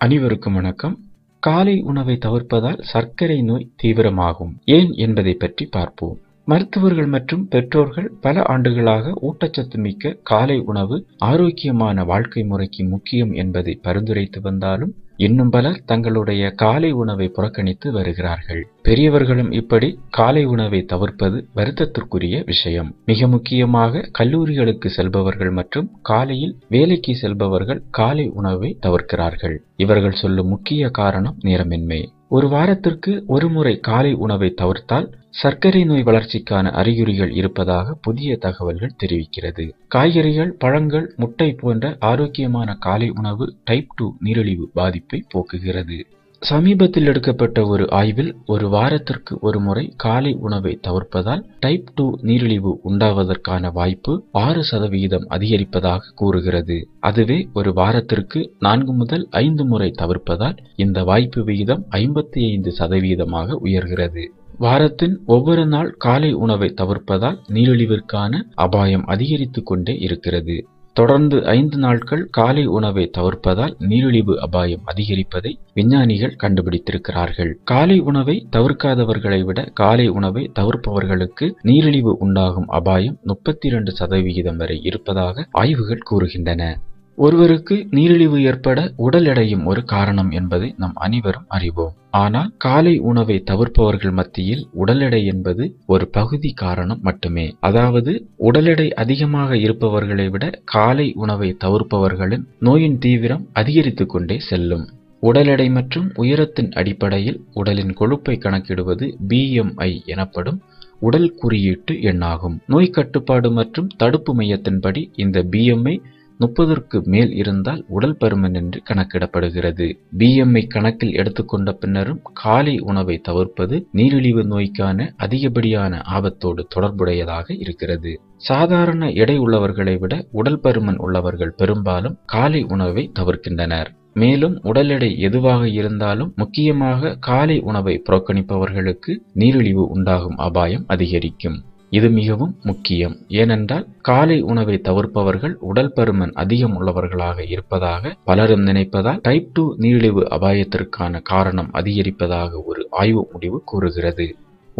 அனைவருக்கும் வணக்கம். காலை உணவை தவிர்ப்பதால் சர்க்கரை நோய் தீவிரமாகும். ஏன் என்பதை பற்றி பார்ப்போம். மருத்துவர்கள் மற்றும் பெற்றோர்கள் பல ஆண்டுகளாக ஊட்டச்சத்து மிக்க காலை உணவு ஆரோக்கியமான வாழ்க்கை முறைக்கு முக்கியம் என்பதை பரிந்துரைத்து வந்தாலும் இன்னும் பலர் தங்களுடைய காலை உணவை புறக்கணித்து வருகிறார்கள். பெரியவர்களும் இப்படி காலை உணவை தவிர்ப்பது வருத்தத்திற்குரிய விஷயம். மிக முக்கியமாக கல்லூரிகளுக்கு செல்பவர்கள் மற்றும் காலையில் வேலைக்கு செல்பவர்கள் காலை உணவை தவிர்க்கிறார்கள். இவர்கள் சொல்லும் முக்கிய காரணம் நேரமின்மை. ஒரு வாரத்திற்கு ஒரு முறை காலை உணவை தவிர்த்தால் சர்க்கரை நோய் வளர்ச்சிக்கான அறிகுறிகள் இருப்பதாக புதிய தகவல்கள் தெரிவிக்கிறது. காய்கறிகள் பழங்கள் முட்டை போன்ற ஆரோக்கியமான காலை உணவு டைப் டூ நீரிழிவு பாதிப்பை போக்குகிறது. சமீபத்தில் எடுக்கப்பட்ட ஒரு ஆய்வில் ஒரு வாரத்திற்கு ஒரு முறை காலை உணவை தவிர்ப்பதால் டைப் டூ நீரிழிவு உண்டாவதற்கான வாய்ப்பு ஆறு சதவிகிதம் அதிகரிப்பதாக கூறுகிறது. அதுவே ஒரு வாரத்திற்கு நான்கு முதல் ஐந்து முறை தவிர்ப்பதால் இந்த வாய்ப்பு விகிதம் ஐம்பத்தி ஐந்து சதவீதமாக உயர்கிறது. வாரத்தின் ஒவ்வொரு நாள் காலை உணவை தவிர்ப்பதால் நீரிழிவிற்கான அபாயம் அதிகரித்து கொண்டே இருக்கிறது. தொடர்ந்து ஐந்து நாட்கள் காலை உணவை தவிர்ப்பதால் நீரிழிவு அபாயம் அதிகரிப்பதை விஞ்ஞானிகள் கண்டுபிடித்திருக்கிறார்கள். காலை உணவை தவிர்க்காதவர்களை விட காலை உணவை தவிர்ப்பவர்களுக்கு நீரிழிவு உண்டாகும் அபாயம் முப்பத்தி இரண்டு சதவிகிதம் வரை இருப்பதாக ஆய்வுகள் கூறுகின்றன. ஒருவருக்கு நீரிழிவு ஏற்பட உடல் எடையும் ஒரு காரணம் என்பதை நாம் அனைவரும் அறிவோம். ஆனால் காலை உணவை தவிர்ப்பவர்கள் மத்தியில் உடல் எடை என்பது ஒரு பகுதி காரணம் மட்டுமே. அதாவது உடல் எடை அதிகமாக இருப்பவர்களை விட காலை உணவை தவிர்ப்பவர்களின் நோயின் தீவிரம் அதிகரித்து கொண்டே செல்லும். உடல் எடை மற்றும் உயரத்தின் அடிப்படையில் உடலின் கொழுப்பை கணக்கிடுவது பிஎம்ஐ எனப்படும் உடல் குறியீட்டு எண்ணாகும். நோய் கட்டுப்பாடு மற்றும் தடுப்பு மையத்தின்படி இந்த பிஎம்ஐ முப்பதற்கு மேல் இருந்தால் உடல் பருமன் என்று கணக்கிடப்படுகிறது பிஎம்ஐ கணக்கில் எடுத்துக்கொண்ட பின்னரும் காலை உணவை தவிர்ப்பது நீரிழிவு நோய்க்கான அதிகப்படியான ஆபத்தோடு தொடர்புடையதாக இருக்கிறது. சாதாரண எடை உள்ளவர்களை விட உடல் பருமன் உள்ளவர்கள் பெரும்பாலும் காலை உணவை தவிர்க்கின்றனர். மேலும் உடல் எடை எதுவாக இருந்தாலும் முக்கியமாக காலை உணவை புறக்கணிப்பவர்களுக்கு நீரிழிவு உண்டாகும் அபாயம் அதிகரிக்கும். இது மிகவும் முக்கியம். ஏனென்றால் காலை உணவை தவிர்ப்பவர்கள் உடல் பருமன் அதிகம் உள்ளவர்களாக இருப்பதாக பலரும் நினைப்பதால் டைப் டூ நீரிழிவு அபாயத்திற்கான காரணம் அதிகரிப்பதாக ஒரு ஆய்வு முடிவு கூறுகிறது.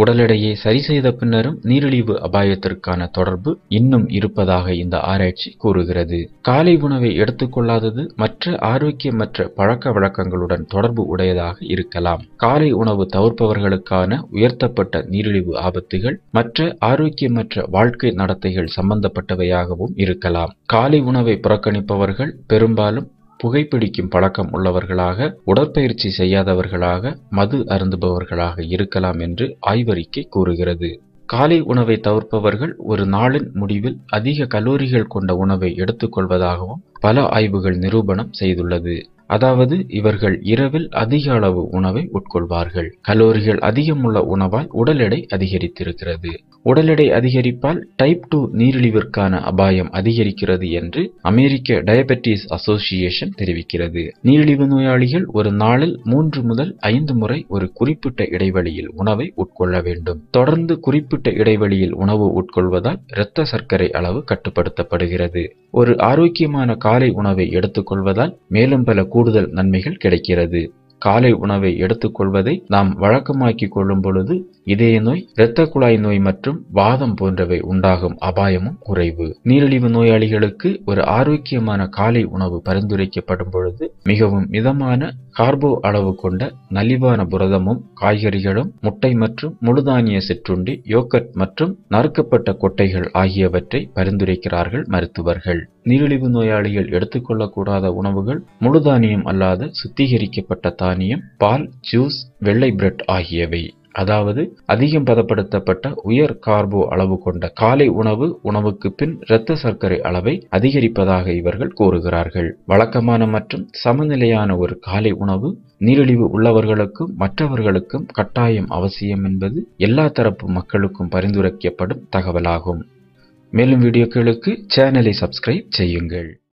உடல் எடையை சரி செய்த பின்னரும் நீரிழிவு அபாயத்திற்கான தொடர்பு இன்னும் இருப்பதாக இந்த ஆராய்ச்சி கூறுகிறது. காலை உணவை எடுத்துக்கொள்ளாதது மற்ற ஆரோக்கியமற்ற பழக்க வழக்கங்களுடன் தொடர்பு உடையதாக இருக்கலாம். காலை உணவு தவிர்ப்பவர்களுக்கான உயர்த்தப்பட்ட நீரிழிவு ஆபத்துகள் மற்ற ஆரோக்கியமற்ற வாழ்க்கை நடத்தைகள் சம்பந்தப்பட்டவையாகவும் இருக்கலாம். காலை உணவை புறக்கணிப்பவர்கள் பெரும்பாலும் புகைப்பிடிக்கும் பழக்கம் உள்ளவர்களாக உடற்பயிற்சி செய்யாதவர்களாக மது அருந்துபவர்களாக இருக்கலாம் என்று ஆய்வறிக்கை கூறுகிறது. காலை உணவை தவிர்ப்பவர்கள் ஒரு நாளின் முடிவில் அதிக கலோரிகள் கொண்ட உணவை எடுத்துக்கொள்வதாகவும் பல ஆய்வுகள் நிரூபணம் செய்துள்ளது. அதாவது இவர்கள் இரவில் அதிக அளவு உணவை உட்கொள்வார்கள். கலோரிகள் அதிகமுள்ள உணவால் உடல் எடை அதிகரித்திருக்கிறது. உடல் எடை அதிகரிப்பால் டைப் டூ நீரிழிவிற்கான அபாயம் அதிகரிக்கிறது என்று அமெரிக்க டயபெட்டிஸ் அசோசியேஷன் தெரிவிக்கிறது. நீரிழிவு நோயாளிகள் ஒரு நாளில் மூன்று முதல் ஐந்து முறை ஒரு குறிப்பிட்ட இடைவெளியில் உணவை உட்கொள்ள வேண்டும். தொடர்ந்து குறிப்பிட்ட இடைவெளியில் உணவு உட்கொள்வதால் இரத்த சர்க்கரை அளவு கட்டுப்படுத்தப்படுகிறது. ஒரு ஆரோக்கியமான காலை உணவை எடுத்துக்கொள்வதால் மேலும் பல கூடுதல் நன்மைகள் கிடைக்கிறது. காலை உணவை எடுத்துக்கொள்வதை நாம் வழக்கமாக்கிக் கொள்ளும் பொழுது இதய நோய் இரத்த குழாய் நோய் மற்றும் வாதம் போன்றவை உண்டாகும் அபாயமும் குறைவு. நீரிழிவு நோயாளிகளுக்கு ஒரு ஆரோக்கியமான காலை உணவு பரிந்துரைக்கப்படும் பொழுது மிகவும் மிதமான கார்போ அளவு கொண்ட நலிவான புரதமும் காய்கறிகளும் முட்டை மற்றும் முழுதானிய சிற்றுண்டி யோகட் மற்றும் நறுக்கப்பட்ட கொட்டைகள் ஆகியவற்றை பரிந்துரைக்கிறார்கள் மருத்துவர்கள். நீரிழிவு நோயாளிகள் எடுத்துக்கொள்ளக்கூடாத உணவுகள் முழுதானியம் அல்லாத சுத்திகரிக்கப்பட்ட தானியம் பால் ஜூஸ் வெள்ளை பிரெட் ஆகியவை. அதாவது அதிகம் பதப்படுத்தப்பட்ட உயர் கார்போ அளவு கொண்ட காலை உணவு உணவுக்கு பின் இரத்த சர்க்கரை அளவை அதிகரிப்பதாக இவர்கள் கூறுகிறார்கள். வழக்கமான மற்றும் சமநிலையான ஒரு காலை உணவு நீரிழிவு உள்ளவர்களுக்கும் மற்றவர்களுக்கும் கட்டாயம் அவசியம் என்பது எல்லா தரப்பு மக்களுக்கும் பரிந்துரைக்கப்படும் தகவலாகும். மேலும் வீடியோக்களுக்கு சேனலை சப்ஸ்கிரைப் செய்யுங்கள்.